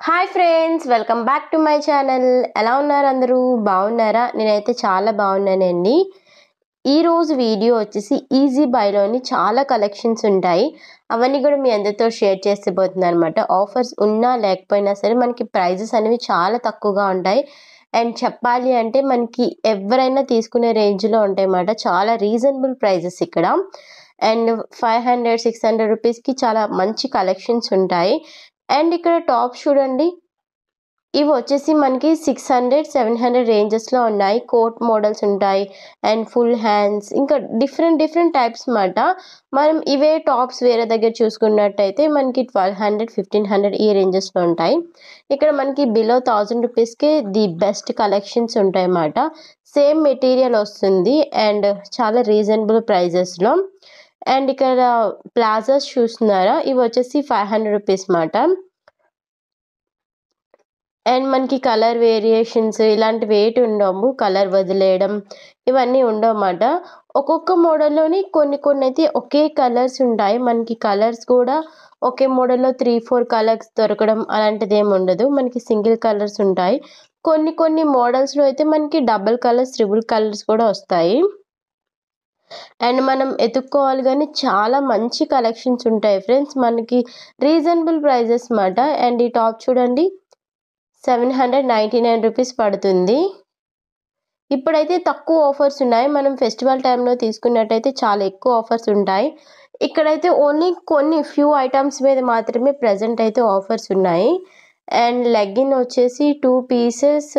Hi friends welcome back to my channel ఎలా ఉన్నారు అందరూ? బాగున్నారా? నేనైతే చాలా బాగున్నానండి. ఈరోజు వీడియో వచ్చేసి ఈజీ బైలోని చాలా కలెక్షన్స్ ఉంటాయి. అవన్నీ కూడా మీ అందరితో షేర్ చేసిపోతున్నాను అనమాట ఆఫర్స్ ఉన్నా లేకపోయినా సరే మనకి ప్రైజెస్ అనేవి చాలా తక్కువగా ఉంటాయి. అండ్ చెప్పాలి అంటే మనకి ఎవరైనా తీసుకునే రేంజ్లో ఉంటాయి అన్నమాట చాలా రీజనబుల్ ప్రైజెస్ ఇక్కడ. And five hundred six hundred రూపీస్కి చాలా మంచి కలెక్షన్స్ ఉంటాయి. అండ్ ఇక్కడ టాప్ చూడండి. ఇవి వచ్చేసి మనకి సిక్స్ హండ్రెడ్ సెవెన్ హండ్రెడ్ రేంజెస్లో ఉన్నాయి. కోట్ మోడల్స్ ఉంటాయి. And full hands. ఇంకా డిఫరెంట్ డిఫరెంట్ టైప్స్ అన్నమాట. మనం ఇవే టాప్స్ వేరే దగ్గర చూసుకున్నట్టయితే మనకి ట్వెల్వ్ హండ్రెడ్ ఫిఫ్టీన్ హండ్రెడ్ ఈ రేంజెస్లో ఉంటాయి. ఇక్కడ మనకి బిలో థౌజండ్ రూపీస్కి ది బెస్ట్ కలెక్షన్స్ ఉంటాయి అన్నమాట. సేమ్ మెటీరియల్ వస్తుంది అండ్ చాలా రీజనబుల్ ప్రైజెస్లో. అండ్ ఇక్కడ ప్లాజాస్ చూస్తున్నారా? ఇవి వచ్చేసి ఫైవ్ హండ్రెడ్ రూపీస్ మాట. అండ్ మనకి కలర్ వేరియేషన్స్ ఇలాంటివి ఏటి ఉండవు కలర్ వదిలేయడం ఇవన్నీ ఉండవన్నమాట ఒక్కొక్క మోడల్లోని కొన్ని కొన్ని అయితే ఒకే కలర్స్ ఉంటాయి. మనకి కలర్స్ కూడా ఒకే మోడల్లో త్రీ ఫోర్ కలర్స్ దొరకడం అలాంటిది ఏమి ఉండదు. మనకి సింగిల్ కలర్స్ ఉంటాయి. కొన్ని కొన్ని మోడల్స్లో అయితే మనకి డబుల్ కలర్స్ ట్రిపుల్ కలర్స్ కూడా వస్తాయి. అండ్ మనం ఎత్తుక్కోవాలి కానీ చాలా మంచి కలెక్షన్స్ ఉంటాయి ఫ్రెండ్స్. మనకి రీజనబుల్ ప్రైజెస్ మాట అండ్ ఈ టాప్ చూడండి seven hundred ninety nine rupees పడుతుంది. ఇప్పుడైతే తక్కువ ఆఫర్స్ ఉన్నాయి. మనం ఫెస్టివల్ టైంలో తీసుకున్నట్టయితే చాలా ఎక్కువ ఆఫర్స్ ఉంటాయి. ఇక్కడైతే ఓన్లీ కొన్ని ఫ్యూ ఐటమ్స్ మీద మాత్రమే ప్రజెంట్ అయితే ఆఫర్స్ ఉన్నాయి. అండ్ లెగ్గిన్ వచ్చేసి two pieces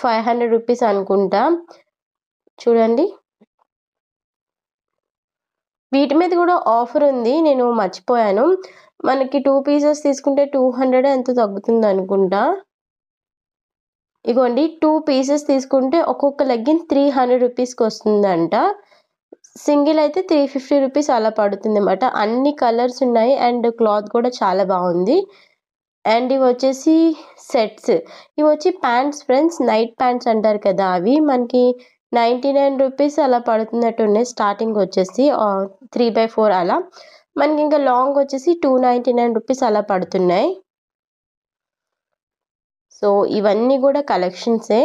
five hundred rupees అనుకుంటా. చూడండి. వీటి మీద కూడా ఆఫర్ ఉంది. నేను మర్చిపోయాను. మనకి టూ పీసెస్ తీసుకుంటే టూ హండ్రెడ్ ఎంత తగ్గుతుంది అనుకుంటా? ఇగోండి టూ పీసెస్ తీసుకుంటే ఒక్కొక్క లెగ్గిన్ త్రీ హండ్రెడ్ రూపీస్కి వస్తుందంట. సింగిల్ అయితే త్రీ ఫిఫ్టీ రూపీస్ అలా పడుతుంది అనమాట అన్ని కలర్స్ ఉన్నాయి అండ్ క్లాత్ కూడా చాలా బాగుంది. అండ్ ఇవి వచ్చేసి సెట్స్ ఇవి వచ్చి ప్యాంట్స్ ఫ్రెండ్స్ నైట్ ప్యాంట్స్ అంటారు కదా అవి. మనకి నైంటీ నైన్ రూపీస్ అలా పడుతున్నట్టు ఉన్నాయి స్టార్టింగ్ వచ్చేసి త్రీ బై ఫోర్ అలా. మనకి ఇంకా లాంగ్ వచ్చేసి టూ నైంటీ నైన్ రూపీస్ అలా పడుతున్నాయి. సో ఇవన్నీ కూడా కలెక్షన్సే.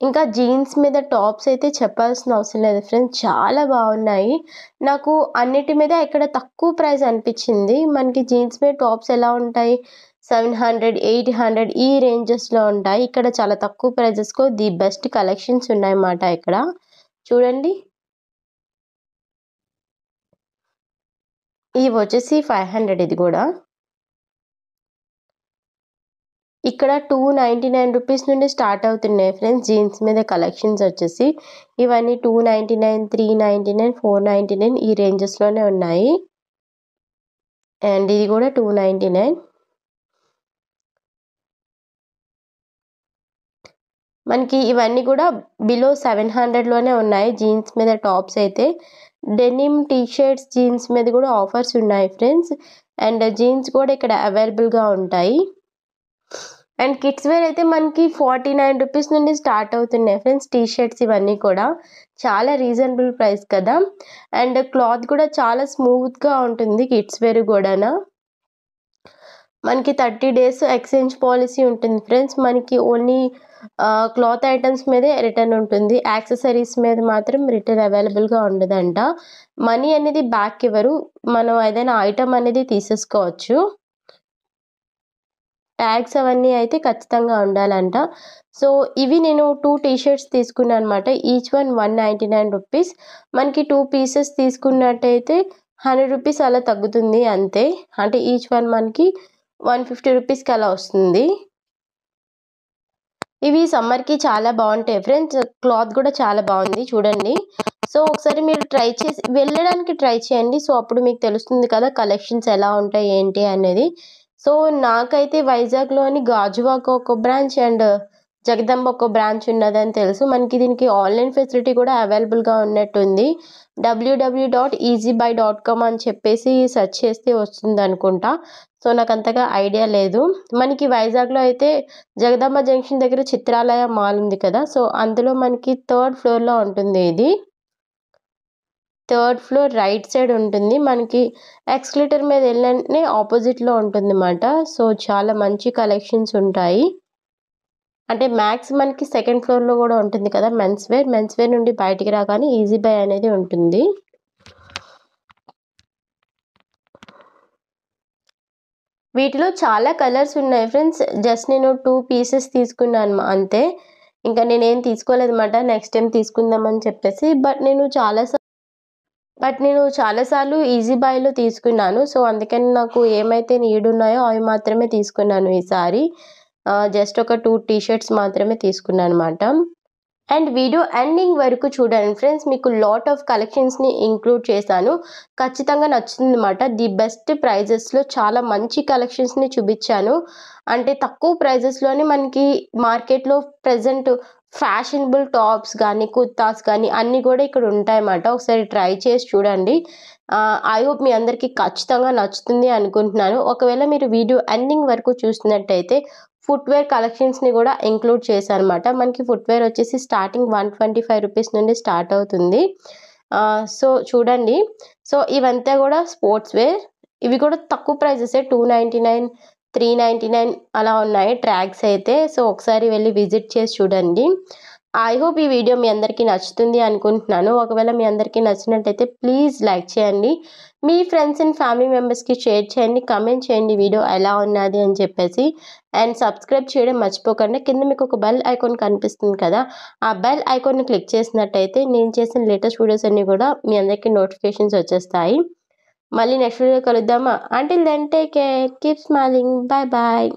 ఇంకా జీన్స్ మీద టాప్స్ అయితే చెప్పాల్సిన అవసరం లేదు ఫ్రెండ్స్ చాలా బాగున్నాయి. నాకు అన్నిటి మీద ఇక్కడ తక్కువ ప్రైస్ అనిపించింది. మనకి జీన్స్ మీద టాప్స్ ఎలా ఉంటాయి? సెవెన్ హండ్రెడ్ ఎయిట్ హండ్రెడ్ ఈ రేంజెస్లో ఉంటాయి. ఇక్కడ చాలా తక్కువ ప్రైజెస్కు ది బెస్ట్ కలెక్షన్స్ ఉన్నాయన్నమాట ఇక్కడ. చూడండి. ఇవి వచ్చేసి ఫైవ్ హండ్రెడ్ ఇది కూడా. ఇక్కడ టూ నైంటీ నైన్ రూపీస్ నుండి స్టార్ట్ అవుతున్నాయి ఫ్రెండ్స్ జీన్స్ మీద కలెక్షన్స్ వచ్చేసి ఇవన్నీ two ninety nine three ninety nine four ninety nine ఈ రేంజెస్లోనే ఉన్నాయి. అండ్ ఇది కూడా టూ నైంటీ నైన్ మనకి ఇవన్నీ కూడా బిలో సెవెన్ హండ్రెడ్లోనే ఉన్నాయి. జీన్స్ మీద టాప్స్ అయితే డెనిమ్ టీషర్ట్స్ జీన్స్ మీద కూడా ఆఫర్స్ ఉన్నాయి ఫ్రెండ్స్ అండ్ జీన్స్ కూడా ఇక్కడ అవైలబుల్గా ఉంటాయి. అండ్ కిడ్స్ వేర్ అయితే మనకి ఫార్టీ నైన్ రూపీస్ నుండి స్టార్ట్ అవుతున్నాయి ఫ్రెండ్స్. టీ షర్ట్స్ ఇవన్నీ కూడా. చాలా రీజనబుల్ ప్రైస్ కదా. అండ్ క్లాత్ కూడా చాలా స్మూత్గా ఉంటుంది కిడ్స్ వేర్ కూడా మనకి థర్టీ డేస్ ఎక్స్చేంజ్ పాలసీ ఉంటుంది ఫ్రెండ్స్. మనకి ఓన్లీ క్లాత్ ఐటమ్స్ మీదే రిటర్న్ ఉంటుంది. యాక్సెసరీస్ మీద మాత్రం రిటర్న్ అవైలబుల్గా ఉండదంట. మనీ అనేది బ్యాక్ ఇవ్వరు. మనం ఏదైనా ఐటమ్ అనేది తీసేసుకోవచ్చు. ట్యాగ్స్ అవన్నీ అయితే ఖచ్చితంగా ఉండాలంట. సో ఇవి నేను టూ టీ షర్ట్స్ తీసుకున్నాను అనమాట each one one ninety nine rupees. మనకి టూ పీసెస్ తీసుకున్నట్టయితే హండ్రెడ్ రూపీస్ అలా తగ్గుతుంది అంతే. అంటే ఈచ్ వన్ మనకి వన్ ఫిఫ్టీ రూపీస్కి అలా వస్తుంది. ఇవి సమ్మర్కి చాలా బాగుంటాయి ఫ్రెండ్స్. క్లాత్ కూడా చాలా బాగుంది చూడండి. సో ఒకసారి మీరు ట్రై చేసి వెళ్ళడానికి ట్రై చేయండి. సో అప్పుడు మీకు తెలుస్తుంది కదా కలెక్షన్స్ ఎలా ఉంటాయి ఏంటి అనేది. సో నాకైతే వైజాగ్లోని గాజువాక ఒక బ్రాంచ్ అండ్ జగదంబ ఒక బ్రాంచ్ ఉన్నదని తెలుసు. మనకి దీనికి ఆన్లైన్ ఫెసిలిటీ కూడా అవైలబుల్గా ఉన్నట్టుంది. W W dot easy buy dot com అని చెప్పేసి సెర్చ్ చేస్తే వస్తుంది అనుకుంటా సో నాకు అంతగా ఐడియా లేదు. మనకి వైజాగ్లో అయితే జగదంబ జంక్షన్ దగ్గర చిత్రాలయ మాల్ ఉంది కదా. సో అందులో మనకి థర్డ్ ఫ్లోర్లో ఉంటుంది ఇది థర్డ్ ఫ్లోర్ రైట్ సైడ్ ఉంటుంది. మనకి ఎక్స్కలేటర్ మీద వెళ్ళంటే ఆపోజిట్లో ఉంటుంది అన్నమాట సో చాలా మంచి కలెక్షన్స్ ఉంటాయి. అంటే మ్యాక్స్ మనకి సెకండ్ ఫ్లోర్లో కూడా ఉంటుంది కదా మెన్స్ వేర్. మెన్స్ వేర్ నుండి బయటికి రాగానే ఈజీ బై అనేది ఉంటుంది. వీటిలో చాలా కలర్స్ ఉన్నాయి ఫ్రెండ్స్. జస్ట్ నేను టూ పీసెస్ తీసుకున్నాను అంతే. ఇంకా నేనేం తీసుకోలేదు అనమాట నెక్స్ట్ టైం తీసుకుందామని చెప్పేసి. బట్ నేను చాలా బట్ నేను చాలాసార్లు ఈజీ బాయ్లో తీసుకున్నాను. సో అందుకని నాకు ఏమైతే నీడ్ ఉన్నాయో అవి మాత్రమే తీసుకున్నాను ఈసారి. జస్ట్ ఒక టూ టీ షర్ట్స్ మాత్రమే తీసుకున్నాను అనమాట అండ్ వీడియో ఎండింగ్ వరకు చూడండి ఫ్రెండ్స్. మీకు లాట్ ఆఫ్ కలెక్షన్స్ని ఇంక్లూడ్ చేశాను. ఖచ్చితంగా నచ్చుతుంది అనమాట ది బెస్ట్ ప్రైజెస్లో చాలా మంచి కలెక్షన్స్ని చూపించాను. అంటే తక్కువ ప్రైజెస్లోనే మనకి మార్కెట్లో ప్రజెంట్ ఫ్యాషనబుల్ టాప్స్ కానీ కుర్తాస్ కానీ అన్నీ కూడా ఇక్కడ ఉంటాయన్నమాట. ఒకసారి ట్రై చేసి చూడండి. ఐ హోప్ మీ అందరికీ ఖచ్చితంగా నచ్చుతుంది అనుకుంటున్నాను. ఒకవేళ మీరు వీడియో ఎండింగ్ వరకు చూస్తున్నట్టయితే ఫుట్వేర్ కలెక్షన్స్ని కూడా ఇంక్లూడ్ చేశాను అనమాట మనకి ఫుట్వేర్ వచ్చేసి starting one twenty five rupees నుండి స్టార్ట్ అవుతుంది. సో చూడండి. సో ఇవంతా కూడా స్పోర్ట్స్ వేర్ ఇవి కూడా తక్కువ ప్రైజెసే two ninety nine three ninety nine అలా ఉన్నాయి ట్రాక్స్ అయితే. సో ఒకసారి వెళ్ళి విజిట్ చేసి చూడండి. ఐ హోప్ ఈ వీడియో మీ అందరికీ నచ్చుతుంది అనుకుంటున్నాను. ఒకవేళ మీ అందరికీ నచ్చినట్టయితే ప్లీజ్ లైక్ చేయండి. మీ ఫ్రెండ్స్ అండ్ ఫ్యామిలీ మెంబర్స్కి షేర్ చేయండి. కమెంట్ చేయండి వీడియో ఎలా ఉన్నది అని చెప్పేసి. అండ్ సబ్స్క్రైబ్ చేయడం మర్చిపోకండి. కింద మీకు ఒక బెల్ ఐకాన్ కనిపిస్తుంది కదా ఆ బెల్ ఐకాన్ని క్లిక్ చేసినట్టయితే నేను చేసిన లేటెస్ట్ వీడియోస్ అన్నీ కూడా మీ అందరికీ నోటిఫికేషన్స్ వచ్చేస్తాయి. మళ్ళీ next video కలుద్దామా? Until then take care keep smiling bye bye